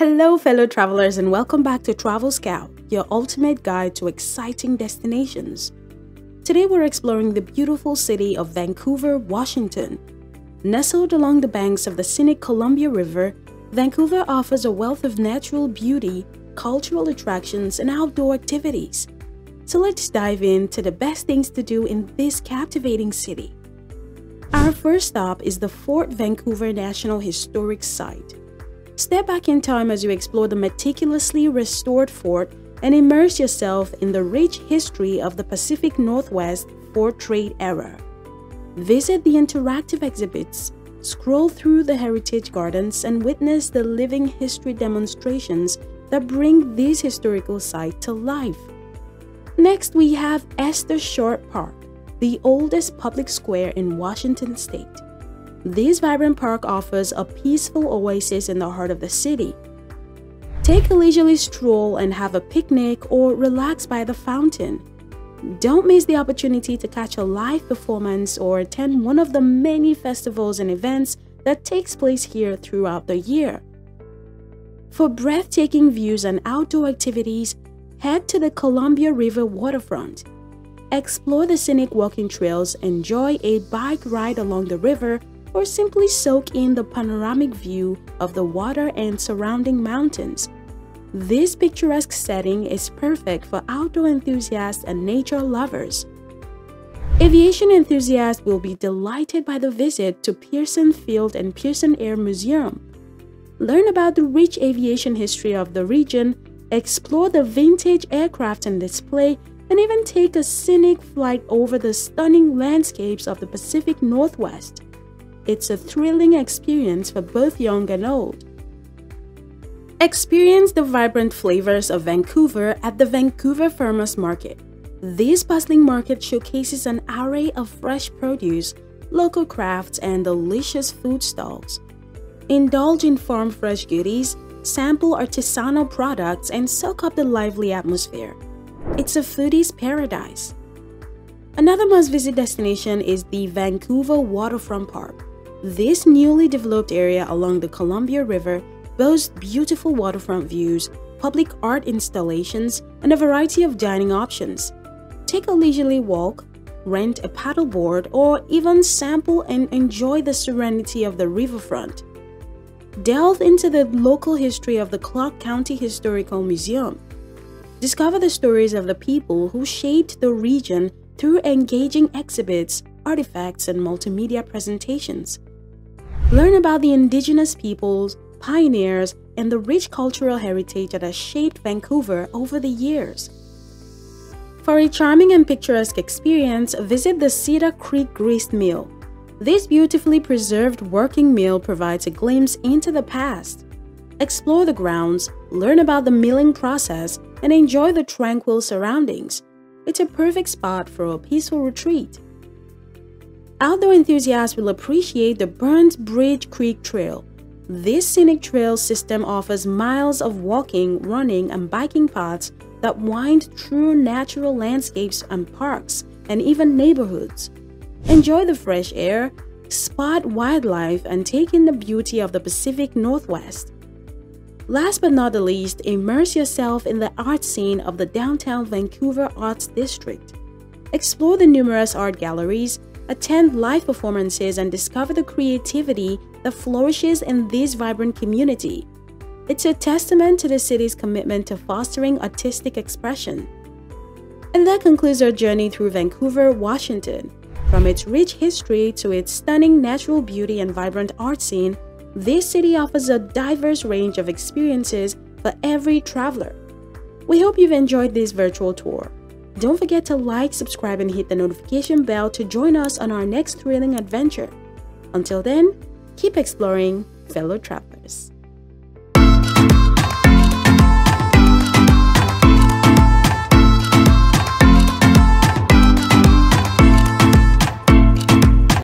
Hello, fellow travelers, and welcome back to Travel Scout, your ultimate guide to exciting destinations. Today, we're exploring the beautiful city of Vancouver, Washington. Nestled along the banks of the scenic Columbia River, Vancouver offers a wealth of natural beauty, cultural attractions, and outdoor activities. So let's dive into the best things to do in this captivating city. Our first stop is the Fort Vancouver National Historic Site. Step back in time as you explore the meticulously restored fort and immerse yourself in the rich history of the Pacific Northwest Fur Trade era. Visit the interactive exhibits, scroll through the heritage gardens, and witness the living history demonstrations that bring this historical site to life. Next, we have Esther Short Park, the oldest public square in Washington state. This vibrant park offers a peaceful oasis in the heart of the city. Take a leisurely stroll and have a picnic or relax by the fountain. Don't miss the opportunity to catch a live performance or attend one of the many festivals and events that takes place here throughout the year. For breathtaking views and outdoor activities, head to the Columbia River waterfront. Explore the scenic walking trails, enjoy a bike ride along the river, or simply soak in the panoramic view of the water and surrounding mountains. This picturesque setting is perfect for outdoor enthusiasts and nature lovers. Aviation enthusiasts will be delighted by the visit to Pearson Field and Pearson Air Museum. Learn about the rich aviation history of the region, explore the vintage aircraft and display, and even take a scenic flight over the stunning landscapes of the Pacific Northwest. It's a thrilling experience for both young and old. Experience the vibrant flavors of Vancouver at the Vancouver Farmers Market. This bustling market showcases an array of fresh produce, local crafts, and delicious food stalls. Indulge in farm fresh goodies, sample artisanal products, and soak up the lively atmosphere. It's a foodie's paradise. Another must visit destination is the Vancouver Waterfront Park. This newly developed area along the Columbia River boasts beautiful waterfront views, public art installations, and a variety of dining options. Take a leisurely walk, rent a paddleboard, or even sample and enjoy the serenity of the riverfront. Delve into the local history of the Clark County Historical Museum. Discover the stories of the people who shaped the region through engaging exhibits, artifacts, and multimedia presentations. Learn about the indigenous peoples, pioneers, and the rich cultural heritage that has shaped Vancouver over the years. For a charming and picturesque experience, visit the Cedar Creek Grist Mill. This beautifully preserved working mill provides a glimpse into the past. Explore the grounds, learn about the milling process, and enjoy the tranquil surroundings. It's a perfect spot for a peaceful retreat. Outdoor enthusiasts will appreciate the Burnt Bridge Creek Trail. This scenic trail system offers miles of walking, running, and biking paths that wind through natural landscapes and parks, and even neighborhoods. Enjoy the fresh air, spot wildlife, and take in the beauty of the Pacific Northwest. Last but not the least, immerse yourself in the art scene of the downtown Vancouver Arts District. Explore the numerous art galleries, attend live performances, and discover the creativity that flourishes in this vibrant community. It's a testament to the city's commitment to fostering artistic expression. And that concludes our journey through Vancouver, Washington. From its rich history to its stunning natural beauty and vibrant art scene, this city offers a diverse range of experiences for every traveler. We hope you've enjoyed this virtual tour. Don't forget to like, subscribe, and hit the notification bell to join us on our next thrilling adventure. Until then, keep exploring, fellow travelers.